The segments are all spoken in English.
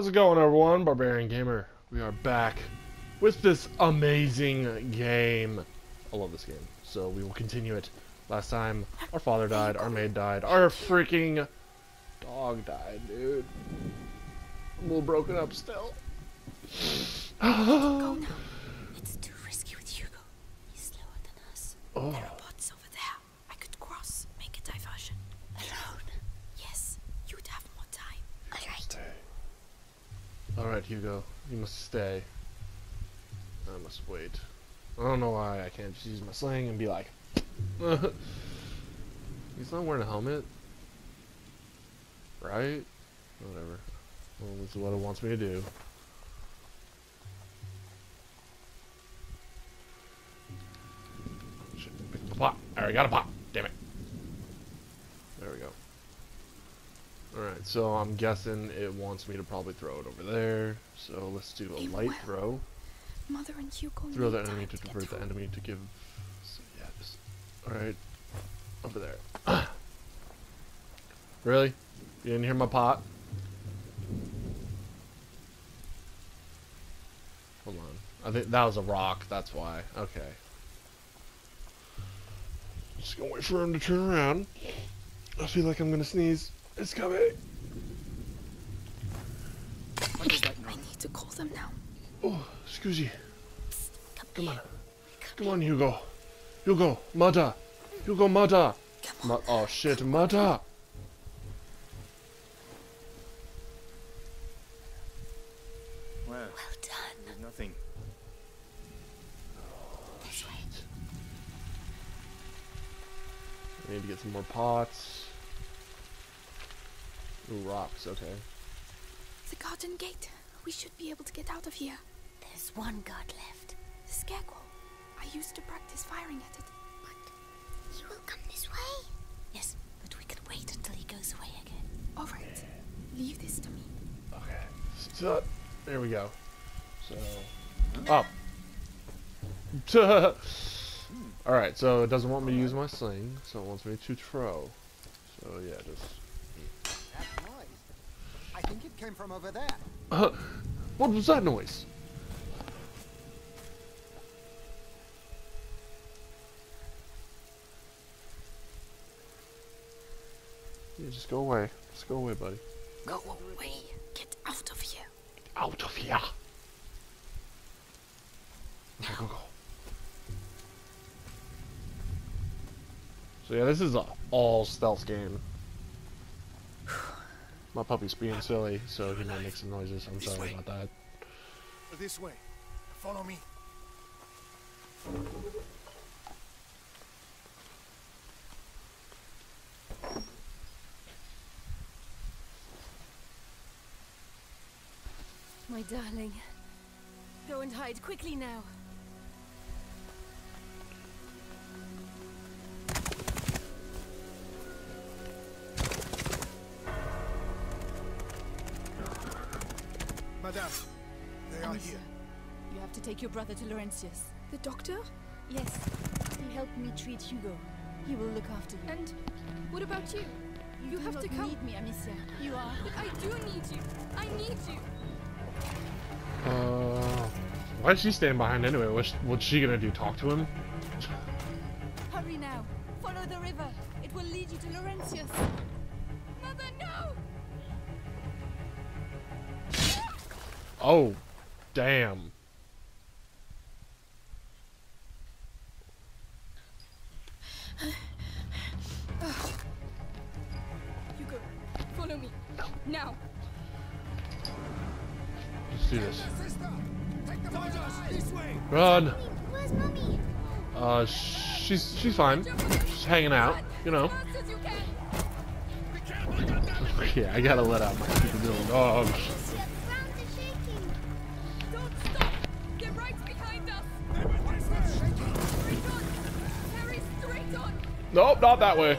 How's it going, everyone? Barbarian Gamer. We are back with this amazing game. I love this game, so we will continue it. Last time, our father died, our maid died, our freaking dog died, dude. I'm a little broken up still. Go now. It's too risky with Hugo. He's slower than us. Oh. There are bots over there. I could cross, make a diversion. Alone? Yes. You'd have more time. Alright. Alright, Hugo. You must stay. I must wait. I don't know why I can't just use my sling and be like... He's not wearing a helmet. Right? Whatever. Well, this is what it wants me to do. Pick the got a pot. Damn it. There we go. Alright, so I'm guessing it wants me to probably throw it over there. So let's do a Aim light well. throw. Mother and Hugo Throw the enemy to divert the enemy to give. So, yeah, just. Alright. Over there. really? You didn't hear my pot? Hold on. I think that was a rock, that's why. Okay. Just gonna wait for him to turn around. I feel like I'm gonna sneeze. It's coming. I need to call them now. Oh, excuse you. Come, Come on. here. Come on, Hugo. Hugo, mother. Hugo, mother. Come on. Ma- oh shit, mother. Well, Well done. there's nothing. This way. I need to get some more pots. Ooh, rocks, okay. The garden gate. We should be able to get out of here. There's one guard left. The scarecrow. I used to practice firing at it. But he will come this way. Yes, but we can wait until he goes away again. All right. Leave this to me. Okay. So, there we go. So, oh. up. Alright, so it doesn't want me to use my sling, so it wants me to throw. So, yeah, just. That noise. I think it came from over there. Uh, what was that noise? Yeah, just go away. Just go away, buddy. Go away. Get out of here. Out of here. Okay, go, go. So yeah, this is a all stealth game. My puppy's being silly, so he might make some noises. I'm This sorry way. about that. This way. Follow me. My darling. Go and hide quickly now. Take your brother to Laurentius. The doctor? Yes. He helped me treat Hugo. He will look after you. And what about you? you you do have not to come- need me, Amicia. You are. But I do need you. I need you. Uh, why is she standing behind anyway? What's, what's she gonna do? Talk to him? Hurry now. Follow the river. It will lead you to Laurentius. Mother, no! Oh, damn. Run. Uh, she's she's fine. She's hanging out, you know. Fast as you can. Yeah, I gotta let out my stupid little dog. Don't stop. They're right behind us. Straight on. Harry, straight on. Nope, not that way.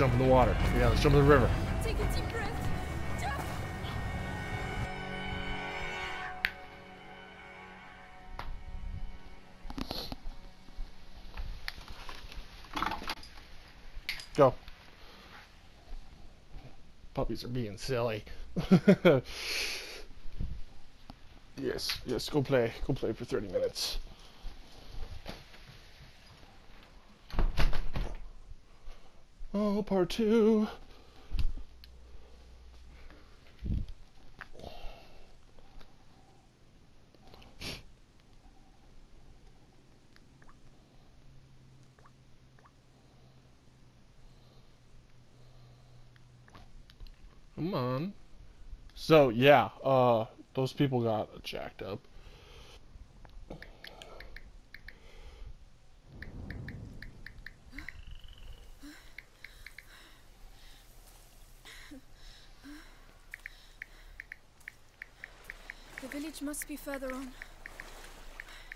jump in the water. Yeah, let's jump in the river. Take a deep breath. Go. Puppies are being silly. yes, yes, go play. Go play for 30 minutes. Oh, part two. Come on. So yeah, uh, those people got jacked up. The village must be further on.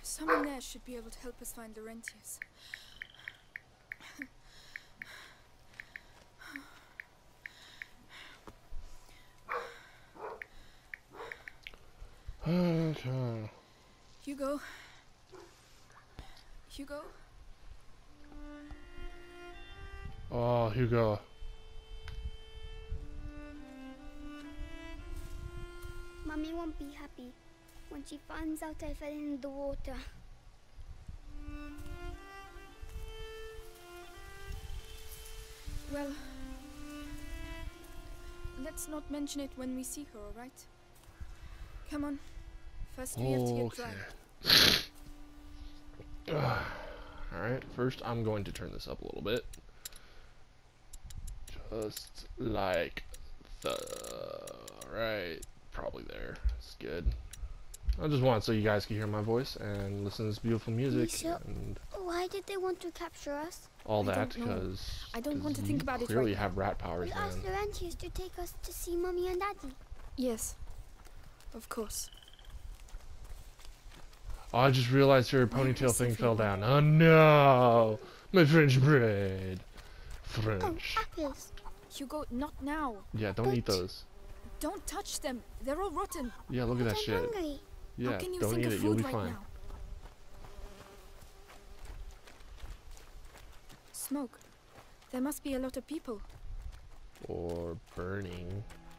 Someone there should be able to help us find Laurentius. Okay. Hugo. Hugo? Oh, Hugo. Mummy won't be happy when she finds out I fell in the water. Well, let's not mention it when we see her, alright? Come on. First we have to get dry. Alright, first I'm going to turn this up a little bit. Just like the right, probably there. It's good. I just want it so you guys can hear my voice and listen to this beautiful music sure? and Why did they want to capture us? all I that because I don't want to think about it clearly right have rat powers, We asked. Laurentius to take us to see mommy and Daddy. Yes. Of course. Oh, I just realized her Why ponytail thing it fell down. Oh no! My French bread. French. Oh, French. apples. Hugo, not now. Yeah, don't eat those. Don't touch them. They're all rotten. Yeah, look at But that I'm shit. hungry. Yeah, How can you don't think eat of it. You'll food be right fine. now? Smoke. There must be a lot of people. Or burning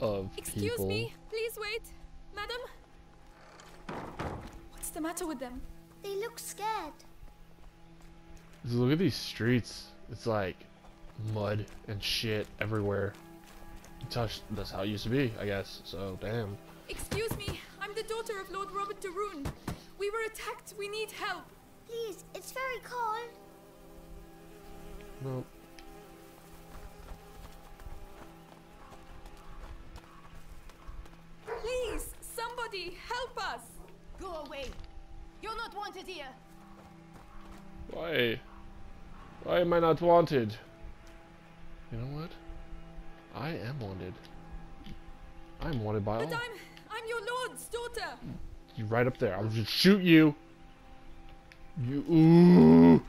of Excuse people. me. Please wait. Madam? What's the matter with them? They look scared. Just Look at these streets. It's like mud and shit everywhere. Touch. That's how it used to be, I guess. So damn. Excuse me. I'm the daughter of Lord Robert de Rune. We were attacked. We need help. Please, it's very cold. Nope. Please, somebody help us. Go away. You're not wanted here. Why? Why am I not wanted? You know what? I am wanted. I'm wanted by all. But I'm I'm your lord's daughter. You're right up there. I'll just shoot you. You. Ooh.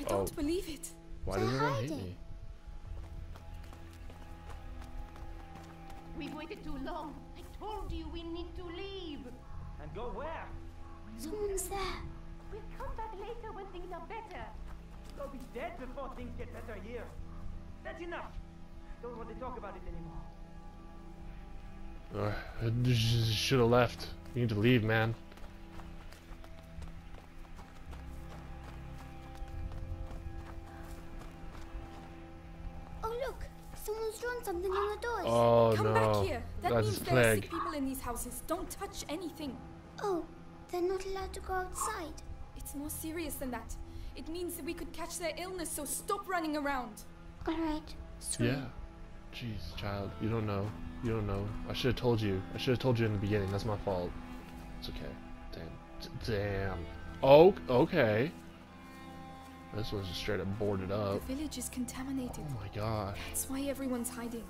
I don't Oh. believe it. Why They're does everyone hate hiding. me? We've waited too long. I told you we need to leave. And go where? Someone's there. We'll come back later when things are better. They'll be dead before things get better here. That's enough. Don't want to talk about it anymore. Uh, should have left. You need to leave, man. Oh, look. Someone's drawn something on the doors. Oh Come no. back here. That That's means there are sick people in these houses. Don't touch anything. Oh, they're not allowed to go outside. It's more serious than that. It means that we could catch their illness, so stop running around. All right. Sorry. Yeah. Jeez, child. You don't know. You don't know. I should have told you. I should have told you in the beginning. That's my fault. It's okay. Damn. D- Damn. Oh, okay. This one's just straight up boarded up. The village is contaminated. Oh my gosh. That's why everyone's hiding.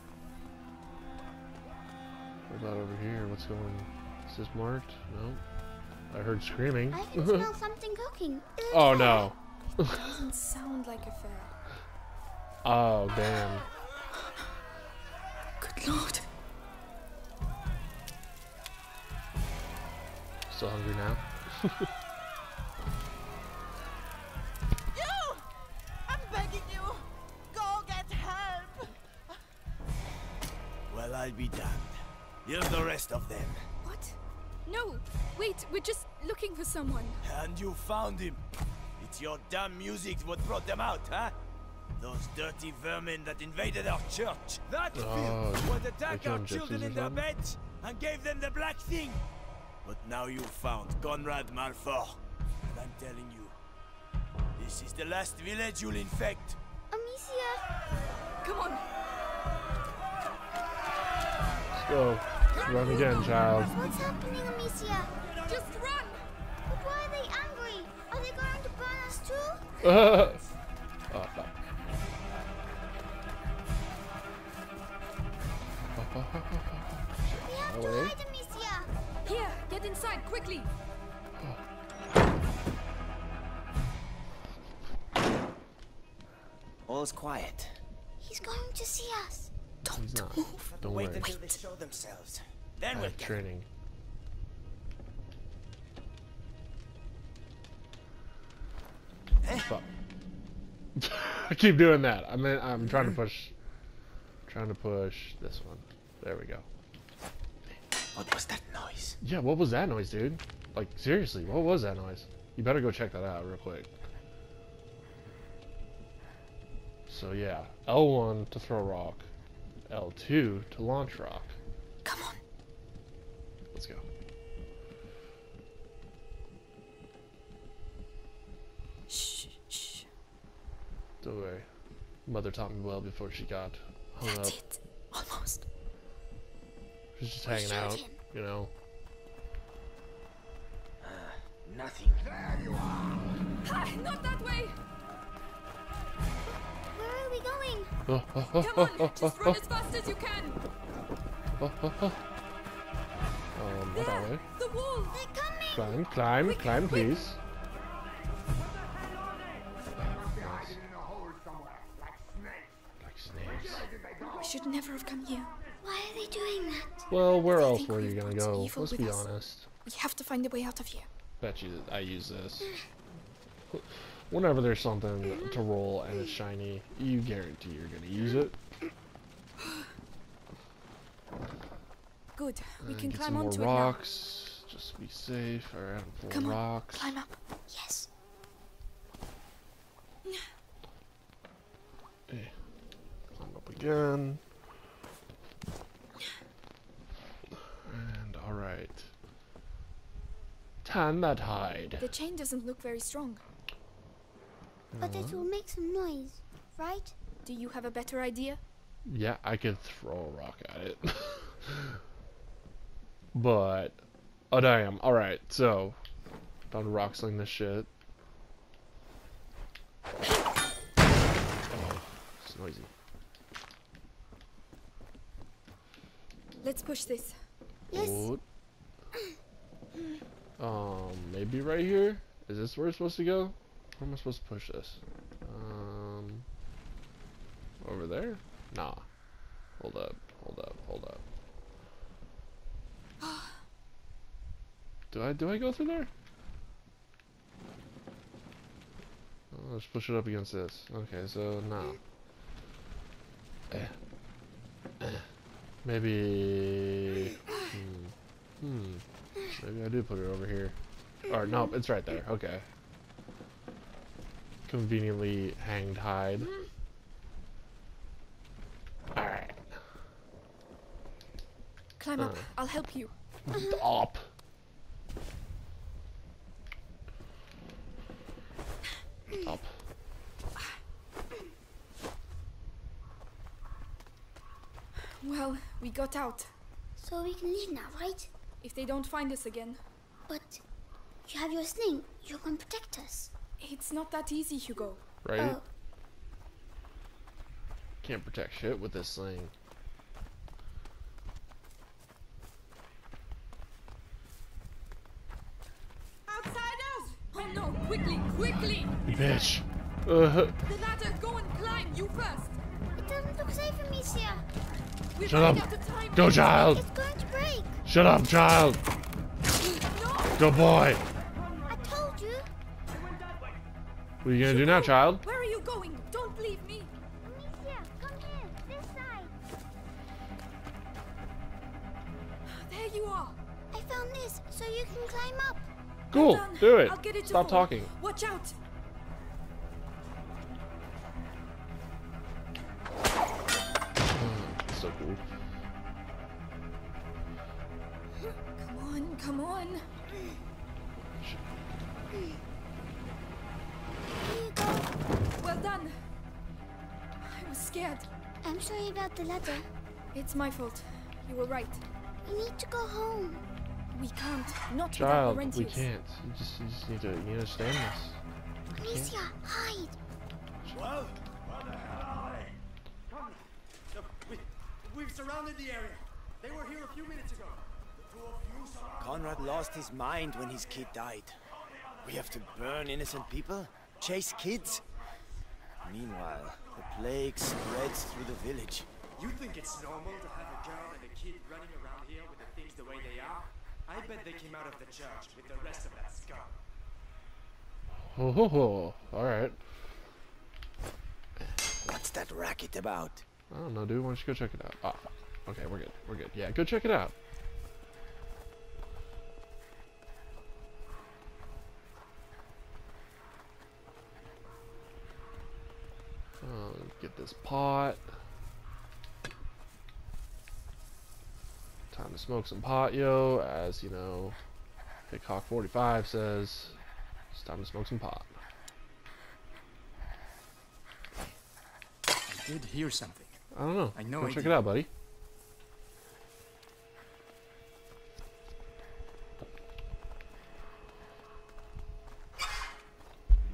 What about over here? What's going? Is this marked? No. I heard screaming. I can smell something cooking. Oh, it oh fair? no. Doesn't sound like a fair. Oh damn. Good lord. Still hungry now? You! I'm begging you! Go get help! Well, I'll be damned. Here's the rest of them. What? No. Wait, we're just looking for someone. And you found him. It's your damn music what brought them out, huh? Those dirty vermin that invaded our church. That Oh, filth would they attack our children in their beds and gave them the black thing. But now you've found Conrad Malfour. And I'm telling you, this is the last village you'll infect. Amicia! Come on. Let's go. Run again, child. What's happening, Amicia? Just run. But why are they angry? Are they going to burn us too? We have to hide, Amicia! Here, get inside quickly. All's quiet. He's going to see us. He's not. Move. Don't Wait worry. until they show themselves. I Then we'll get training. Fuck. I keep doing that. I mean, I'm trying to push. Trying to push this one. There we go. What was that noise? Yeah, what was that noise, dude? Like, seriously, what was that noise? You better go check that out real quick. So yeah, L1 to throw rock, L2 to launch rock. Come on. Let's go. Shh, shh. Don't worry. Mother taught me well before she got hung That's up. it. Almost. She's just hanging shoot out, him. you know. Nothing. There you Ah, not that way. Where are we going? Oh, oh, oh, Come oh, on, oh, just oh, run as fast as you can. oh, oh, oh. Um, not that There, way. the wall. They're coming! Climb, climb, climb, please. Like snakes. We should never have come here. Why are they doing that? Well, where else were you gonna go? Let's be us. honest. We have to find a way out of here. Bet you I use this. Whenever there's something to roll and it's shiny, you guarantee you're gonna use it. Good. We And can climb some more onto rocks. Just be safe. Alright, four Come on, rocks. it. Climb up. Yes. Okay. Climb up again. And alright. Tan that hide. The chain doesn't look very strong. But it will make some noise, right? Do you have a better idea? Yeah, I could throw a rock at it. but oh damn. Alright, so found a rock sling this shit. Oh, it's noisy. Let's push this. Yes. Um, maybe right here? Is this where it's supposed to go? Where am I supposed to push this? Um, over there? Nah. Hold up, hold up, hold up. Do I do I go through there? Oh, let's push it up against this. Okay, so now. Eh. Eh. Maybe. Hmm. Maybe I do put it over here. Or nope, it's right there. Okay. Conveniently hanged hide. Alright. Climb up. Uh. I'll help you. Stop. Up. Well, we got out. So we can leave now, right? if they don't find us again. But you have your sling. You can protect us. It's not that easy, Hugo. Right? Oh. Can't protect shit with this sling. Outsiders! Oh no, quickly, quickly! Bitch. Uh -huh. The uh-huh. ladder, go and climb, you first! It doesn't look safe for me, Sia. Shut up! Go, child! Shut up, child. No! Good boy. I told you. What are you gonna do now, child? Where are you going? Don't leave me. Amicia, come here. This side. There you are. I found this, so you can climb up. Cool. Do it. I'll get it Stop fall. talking. Watch out. So cool. Come on, come on. Here you go. Well done. I was scared. I'm sorry about the ladder. It's my fault. You were right. We need to go home. We can't. Not Child, without we can't. You just, you just need to, you understand this. Amicia, hide. Well, where the hell are they? Come. Look, we, we've surrounded the area. They were here a few minutes ago. Conrad lost his mind when his kid died. We have to burn innocent people? Chase kids? Meanwhile, the plague spreads through the village. You think it's normal to have a girl and a kid running around here with the things the way they are? I bet they came out of the church with the rest of that scum. Ho ho ho. Alright. What's that racket about? I don't know, dude. Why don't you go check it out? Ah. Okay, we're good. We're good. Yeah, go check it out. Get this pot. Time to smoke some pot, yo. As you know, Hickok 45 says, it's time to smoke some pot. I did hear something. I don't know. I know Go I check did. it out, buddy.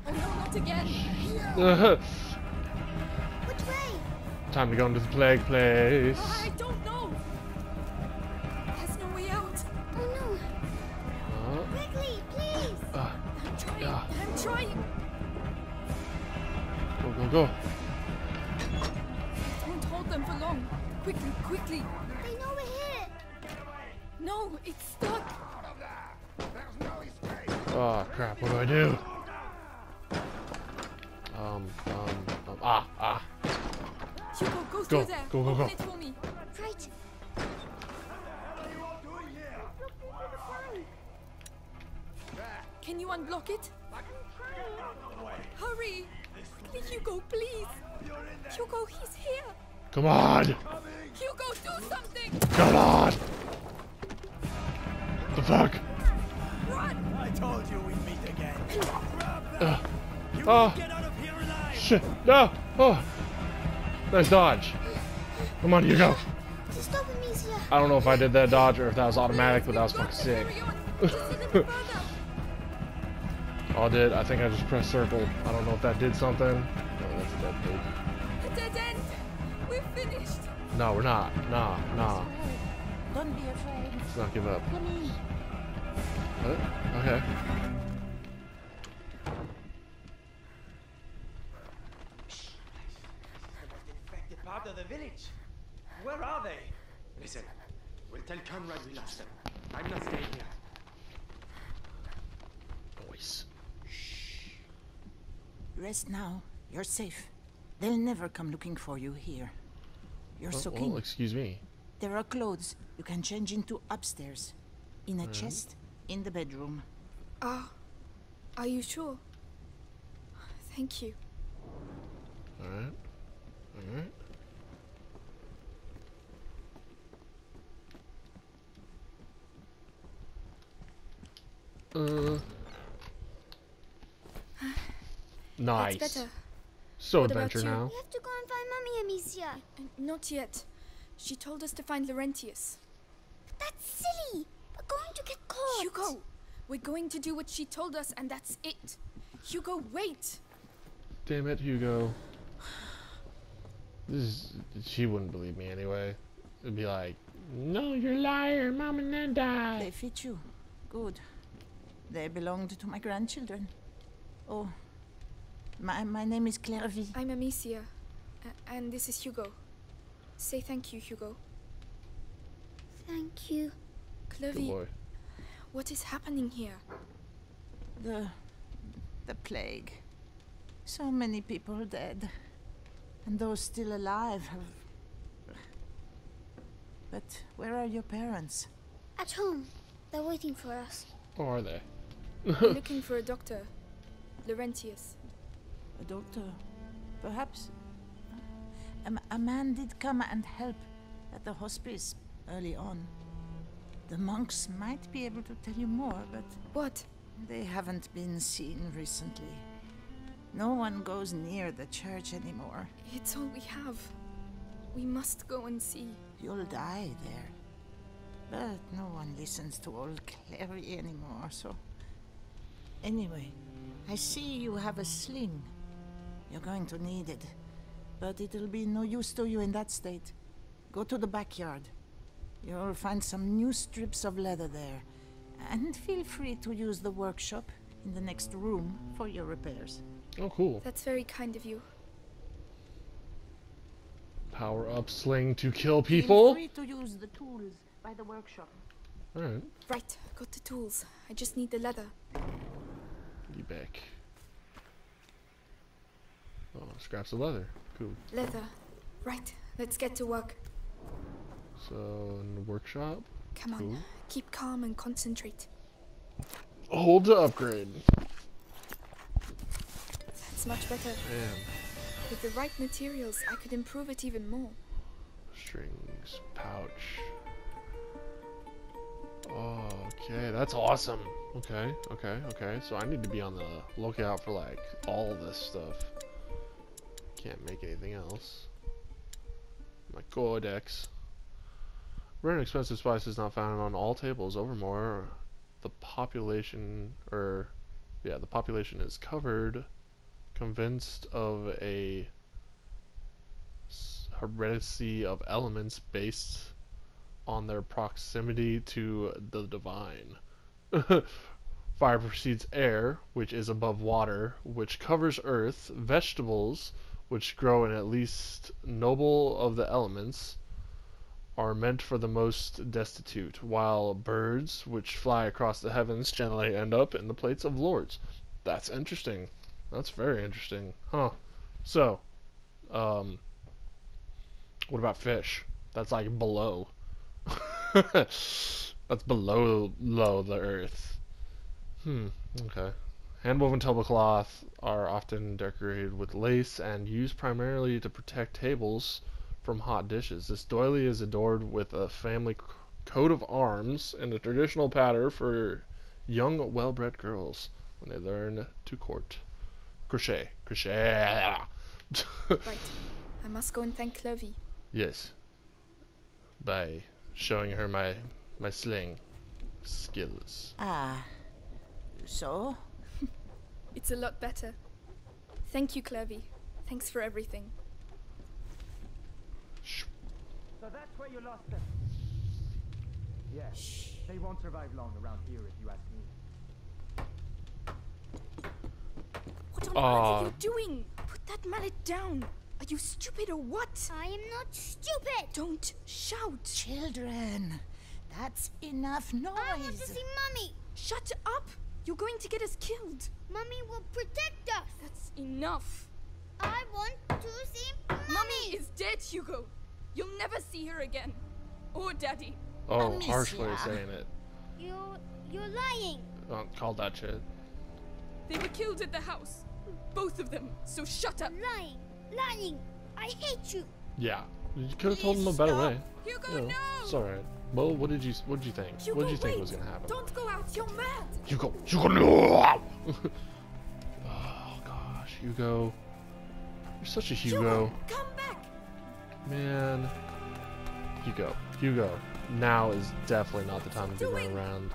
Oh no, not again. Which way? Time to go into the plague place. I don't know. There's no way out. Oh no. Uh, Quickly, please. uh, I'm trying. Yeah. I'm trying. go, go, go. Don't hold them for long. Quickly, quickly. They know we're here. No, it's stuck. Oh, crap. What do I do? Um, um, um ah. Hugo, go, Go, through there. go, go, Open it for me. Right. Can you unblock it? Hurry! Quickly, Hugo, please! Hugo, he's here! Come on! Hugo, do something! Come on! The fuck? Run! I told you we'd meet again. Uh, You oh, get out of here alive! shit. No! Oh! Nice dodge. Come on, you go. I don't know if I did that dodge or if that was automatic, but that was fucking sick. carry on. Just a little further. Oh, I did. I think I just pressed circle. I don't know if that did something. No, that's a dead pig. End! We're finished! No, we're not. Nah, nah. Don't be afraid. Let's not give up. Come in. What? Okay. Where are they? Listen, we'll tell Conrad we lost them. I'm not staying here. Voice. Rest now. You're safe. They'll never come looking for you here. You're Oh, soaking. well, excuse me. There are clothes you can change into upstairs. In a chest in the bedroom. Ah, are you sure? Thank you. Alright. Alright. Uh. Nice. That's better. So What about adventure you? now. We have to go and find Mummy, Amicia. Not yet. She told us to find Laurentius. But that's silly. We're going to get caught. Hugo, we're going to do what she told us, and that's it. Hugo, wait! Damn it, Hugo. This is, she wouldn't believe me anyway. It'd be like, no, you're a liar. Mom and Dad died. They fit you. Good. They belonged to my grandchildren. Oh, My, my name is Clervie. I'm Amicia. and this is Hugo. Say thank you, Hugo. Thank you. Good Clervie, what is happening here? The. the plague. So many people dead. And those still alive have. But where are your parents? At home. They're waiting for us. Or are they? We're looking for a doctor. Laurentius. A doctor? Perhaps. A man did come and help at the hospice early on. The monks might be able to tell you more, but What? they haven't been seen recently. No one goes near the church anymore. It's all we have. We must go and see. You'll die there. But no one listens to old Clervie anymore, so. Anyway, I see you have a sling. You're going to need it. But it'll be no use to you in that state. Go to the backyard. You'll find some new strips of leather there. And feel free to use the workshop in the next room for your repairs. Oh, cool. That's very kind of you. Power up sling to kill people. Feel people. free to use the tools by the workshop. Alright. Right, got the tools. I just need the leather. Back. Oh, scraps of leather. Cool. Leather. Right, let's get to work. So, in the workshop. Come on, Cool. keep calm and concentrate. Hold to upgrade. That's much better. Man. With the right materials, I could improve it even more. Strings, pouch. Oh, okay, that's awesome. Okay, okay, okay. So I need to be on the lookout for like all this stuff. Can't make anything else. My codex. Rare and expensive spices not found on all tables. Overmore, the population, or yeah, the population is covered, convinced of a heredity of elements based on their proximity to the divine. Fire precedes air, which is above water, which covers earth, vegetables, which grow in at least noble of the elements, are meant for the most destitute, while birds, which fly across the heavens, generally end up in the plates of lords. That's interesting. That's very interesting. Huh. So, um, what about fish? That's like below. That's below low the earth. Hmm. Okay. Handwoven tablecloth are often decorated with lace and used primarily to protect tables from hot dishes. This doily is adored with a family coat of arms and a traditional pattern for young, well-bred girls when they learn to court. Crochet. Crochet. Right, I must go and thank Clervie. Yes. By showing her my my sling skills. Ah. So? It's a lot better. Thank you, Clervie. Thanks for everything. So that's where you lost them. Yes. They won't survive long around here if you ask me. What on earth are you doing? Put that mallet down. Are you stupid or what? I am not stupid. Don't shout. Children, that's enough noise. I want to see Mummy. Shut up. You're going to get us killed. Mummy will protect us. That's enough. I want to see Mummy. Mummy is dead, Hugo. You'll never see her again. Or Daddy. Oh, harsh way of Amicia. saying it. You, you're lying. Oh, called that shit. They were killed at the house. Both of them. So shut up. Lying. Lying. I hate you. Yeah. You could have told him a better stop. way. Hugo, You know, no! It's alright. Well, what did you what did you think? Hugo, what did you think wait. was gonna happen? Don't go out. You're mad. Hugo, Hugo, no! oh gosh, Hugo, you're such a Hugo, come back. man. Hugo, Hugo, now is definitely not the time to be running around.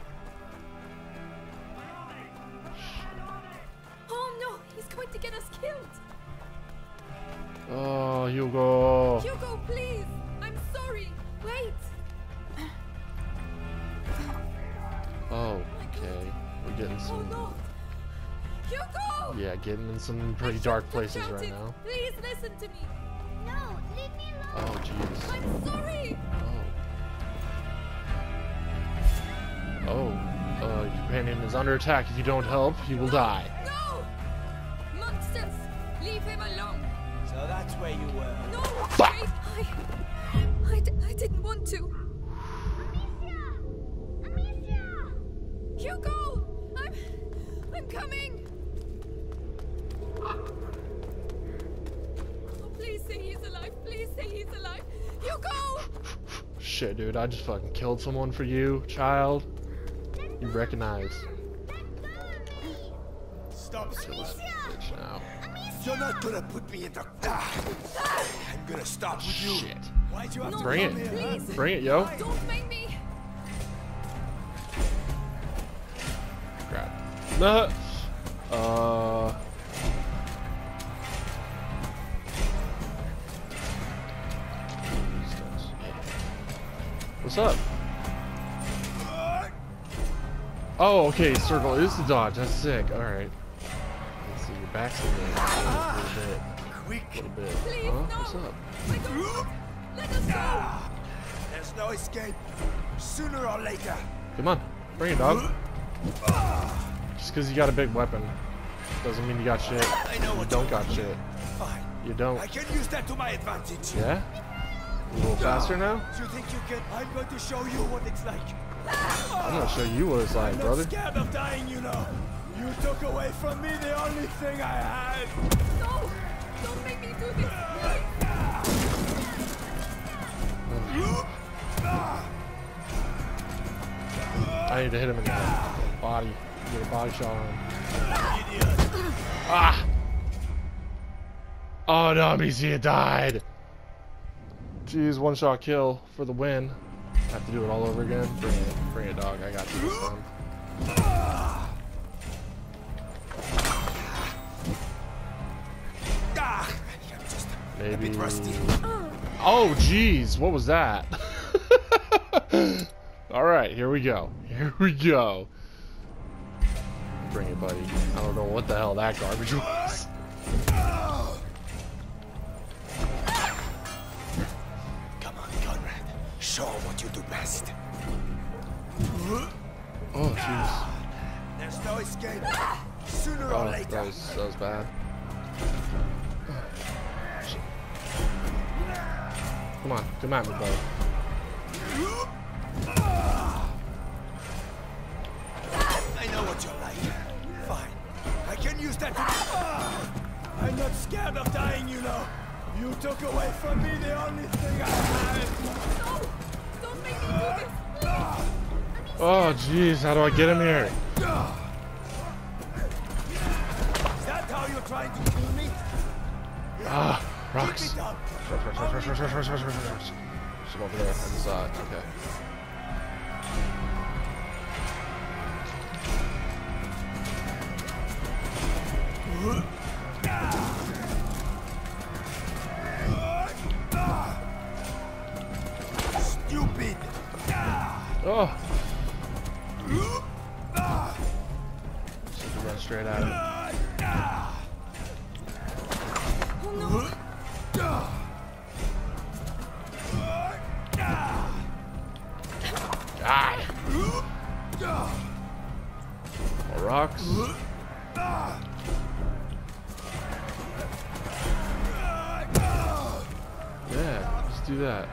Oh no, he's going to get us killed. Oh, Hugo. Hugo, please. Oh, okay. Getting Oh some. no. Yeah, getting in some pretty dark places right now. Please listen to me. No, leave me alone. Oh, jeez. I'm sorry. Oh. Oh. Uh, your companion is under attack. If you don't help, he will die. No! Monsters! Leave him alone. So that's where you were. No! Wait! I, I, d- I didn't want to. Hugo! Shit, dude, I just fucking killed someone for you, child. You recognize. Stop, Kill that bitch now. You're not gonna put me in the. I'm gonna stop with you. Shit. Why'd you have to Bring it. here, huh? Please. Bring it, yo. Don't make me. Crap. Nah. Uh. Up? Oh, okay. Circle is the dodge. That's sick. All right. Let's see. Your back's in there a little bit. Ah, quick. A little bit. Please, Huh? no. What's up? I don't. Let us go. Ah, there's no escape. Sooner or later. Come on. Bring it, dog. Uh, Just because you got a big weapon doesn't mean you got shit. I know You what don't got shit. Fine. You don't. I can use that to my advantage. Yeah? A little faster now? You think you can? I'm going to show you what it's like. I'm gonna show you what it's like, I'm brother. not scared of dying, you know. You took away from me the only thing I had. No! Don't make me do this. I need to hit him in the body. Get a body shot on him. Ah! Oh no, Amicia died! Jeez, one shot kill for the win. I Have to do it all over again. Bring it, bring it, dog. I got you this time. I'm just a Maybe. Oh, jeez, what was that? all right, here we go. Here we go. Bring it, buddy. I don't know what the hell that garbage was. What you do best. Oh, jeez. There's no escape. Sooner or Oh, later. that was that was bad. Come on, come at me, buddy. I know what you're like. Fine. I can use that to... Ah! I'm not scared of dying, you know. You took away from me the only thing I had. Oh, jeez, how do I get him here? Is that how you're trying to kill me? Ah, rocks. Rush, rush, rush, rush, rush, rush, rush, rush, rush, rush. Some over there on the side. Okay.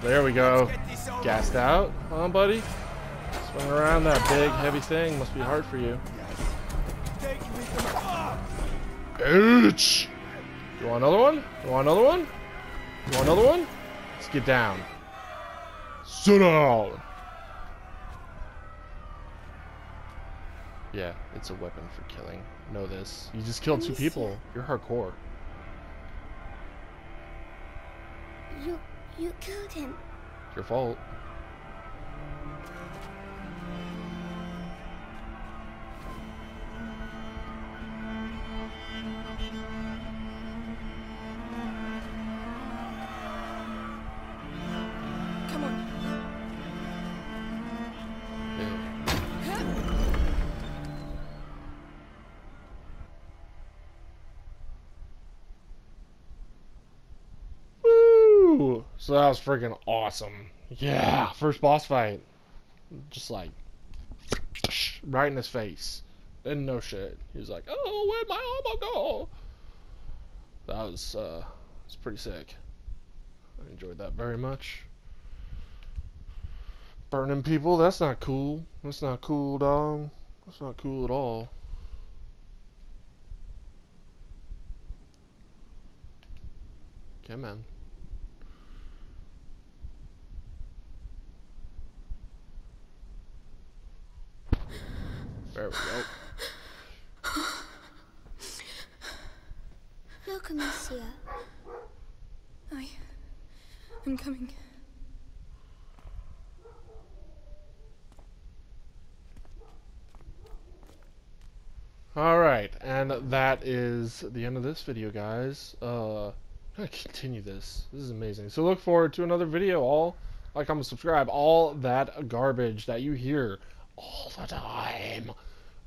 There we go. Get this over Gassed out, on, buddy? Swing around that big, heavy thing. Must be hard for you. Take me to my... Bitch! You want another one? You want another one? You want another one? Let's get down. Sit down! Yeah, it's a weapon for killing. Know this. You just killed two people. You're hardcore. You, you killed him. Your fault. Was freaking awesome. Yeah, first boss fight. Just like right in his face. Didn't know shit. He was like, "Oh, where'd my armor go?" That was uh, was pretty sick. I enjoyed that very much. Burning people, that's not cool. That's not cool, dog. That's not cool at all. Okay, man. There we go. Look, Amicia. I. I'm coming. Alright, and that is the end of this video, guys. Uh, I'm gonna continue this. This is amazing. So look forward to another video. All like, comment, subscribe. All that garbage that you hear all the time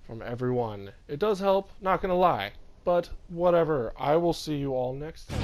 from everyone. It does help, not gonna lie. But whatever, I will see you all next time.